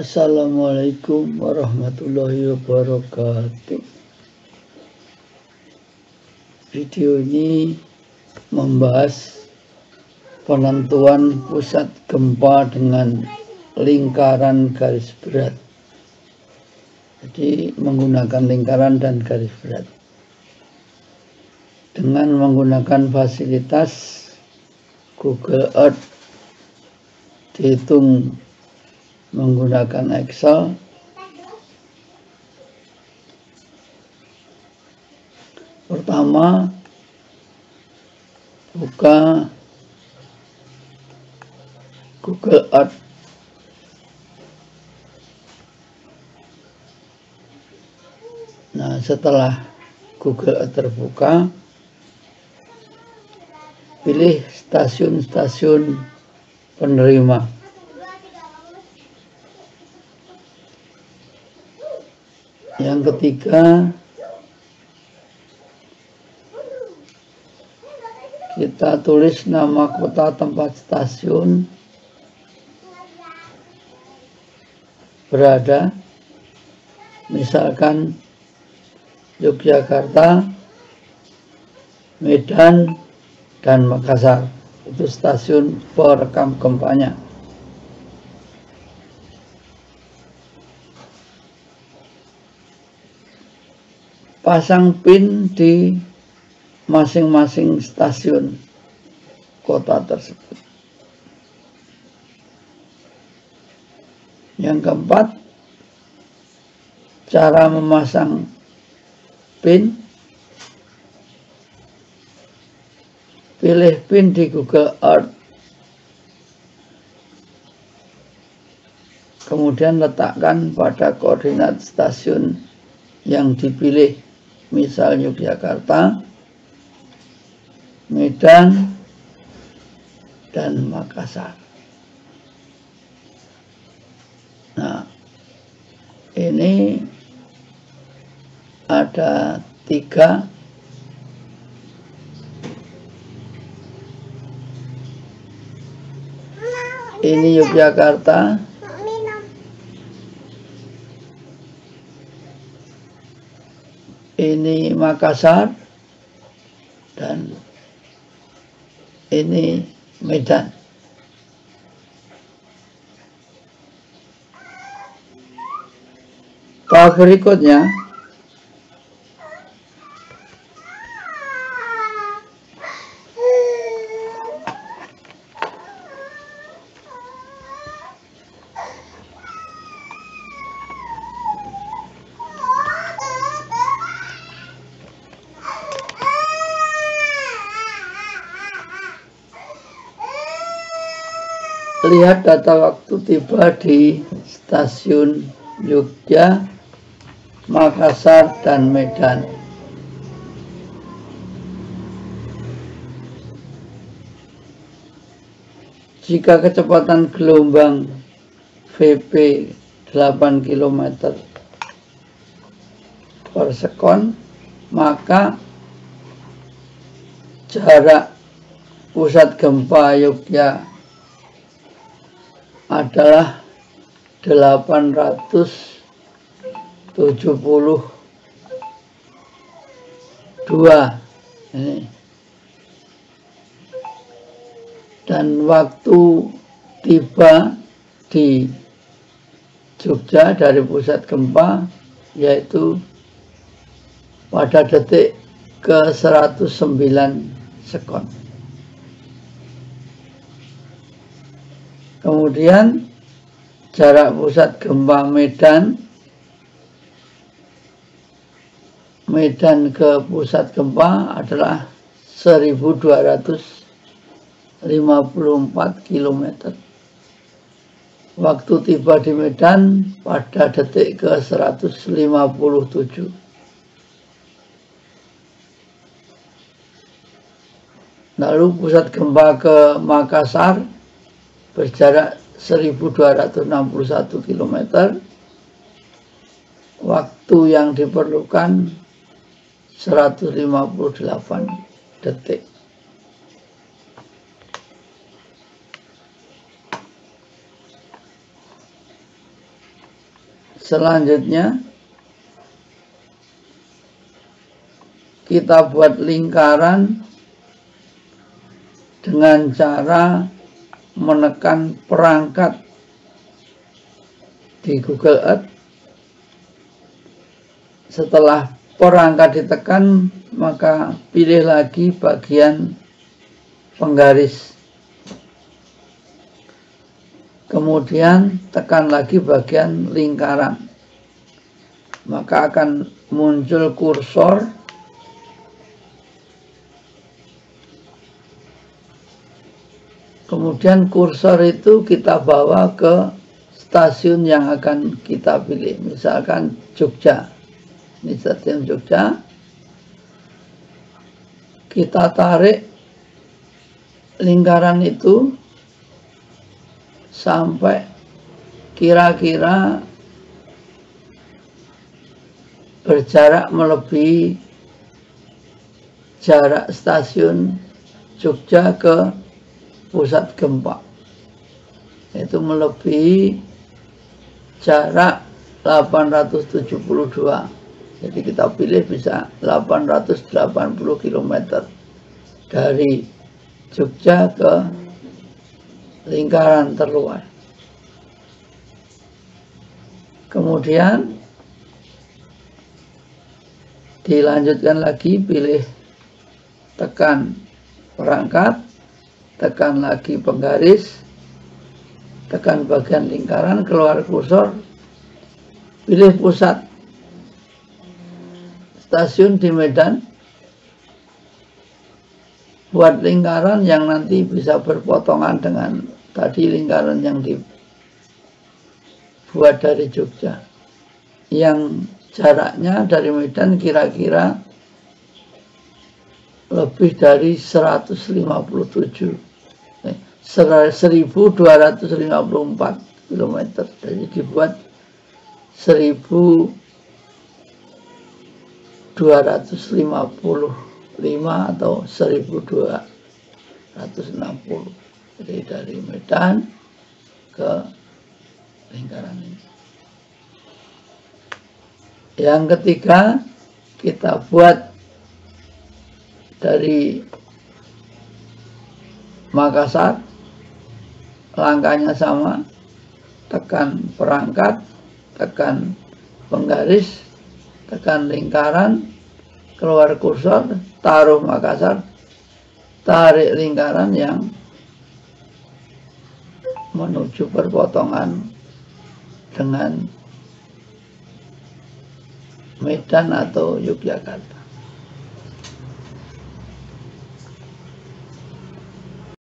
Assalamualaikum warahmatullahi wabarakatuh. Video ini membahas penentuan pusat gempa dengan lingkaran garis berat. Jadi menggunakan lingkaran dan garis berat. Dengan menggunakan fasilitas Google Earth dihitung menggunakan Excel. Pertama buka Google Earth. Nah setelah Google Earth terbuka pilih stasiun-stasiun penerima Yang ketiga, kita tulis nama kota tempat stasiun berada. Misalkan Yogyakarta, Medan, dan Makassar. Itu stasiun perekam gempanya. Pasang pin di masing-masing stasiun kota tersebut. Yang keempat, cara memasang pin. Pilih pin di Google Earth. Kemudian letakkan pada koordinat stasiun yang dipilih misal Yogyakarta, Medan, dan Makassar. Nah, ini ada tiga ini Yogyakarta ini Makassar dan ini Medan. Tahap berikutnya lihat data waktu tiba di stasiun Jogja, Makassar, dan Medan. Jika kecepatan gelombang VP 8 km per sekon, maka jarak pusat gempa Yogyakarta adalah 872 ini dan waktu tiba di Jogja dari pusat gempa yaitu pada detik ke 109 sekon. Kemudian jarak pusat gempa Medan Medan ke pusat gempa adalah 1254 km. Waktu tiba di Medan pada detik ke 157. Lalu pusat gempa ke Makassar berjarak 1261 km waktu yang diperlukan 158 detik. Selanjutnya kita buat lingkaran dengan cara menekan perangkat di Google Earth. Setelah perangkat ditekan maka pilih lagi bagian penggaris. Kemudian tekan lagi bagian lingkaran. Maka akan muncul kursor kemudian kursor itu kita bawa ke stasiun yang akan kita pilih. Misalkan Jogja. Ini stasiun Jogja. Kita tarik lingkaran itu sampai kira-kira berjarak melebihi jarak stasiun Jogja ke pusat gempa. Itu melebihi jarak 872 jadi kita pilih bisa 880 km dari Jogja ke lingkaran terluar. Kemudian dilanjutkan lagi pilih tekan perangkat tekan lagi penggaris. Tekan bagian lingkaran keluar kursor. Pilih pusat. Stasiun di Medan. Buat lingkaran yang nanti bisa berpotongan dengan tadi lingkaran yang dibuat dari Jogja. Yang jaraknya dari Medan kira-kira lebih dari 157 1254 km jadi dibuat 1255 atau 1260 jadi dari Medan ke lingkaran ini. Yang ketiga kita buat dari Makassar langkahnya sama. Tekan perangkat tekan penggaris tekan lingkaran keluar kursor taruh Makassar tarik lingkaran yang menuju perpotongan dengan Medan atau Yogyakarta